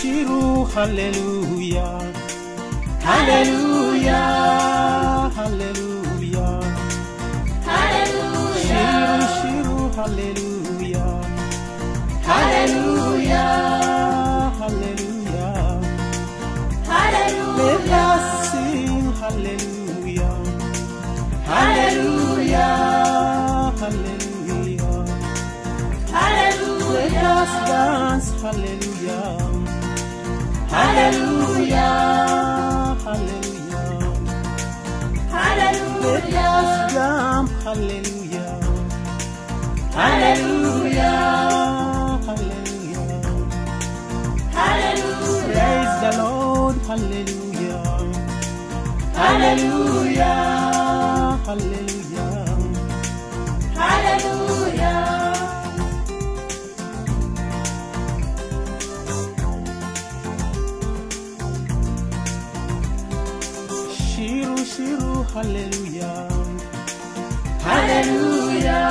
shiru hallelujah hallelujah hallelujah Hallelujah. shiru shiru hallelujah hallelujah hallelujah let us sing hallelujah hallelujah hallelujah let us dance hallelujah hallelujah. Hallelujah. Us jump hallelujah. Hallelujah. Hallelujah. Praise the lord. Hallelujah hallelujah. Hallelujah shiru shiru hallelujah. Hallelujah.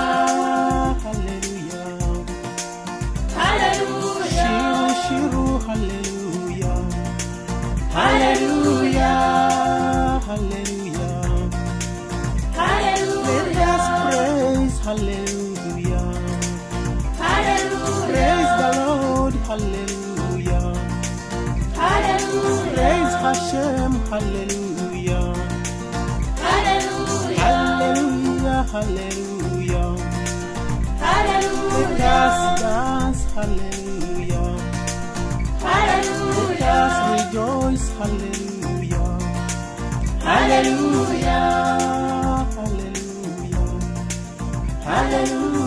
Hallelujah. Shiru shiru hallelujah. Hallelujah. Hallelujah. Let us praise hallelujah. Hallelujah. praise the lord hallelujah. hallelujah. Praise hashem hallelujah hallelujah. Hallelujah. Let us dance hallelujah. Let us rejoice hallelujah. Hallelujah. Hallelujah. Hallelujah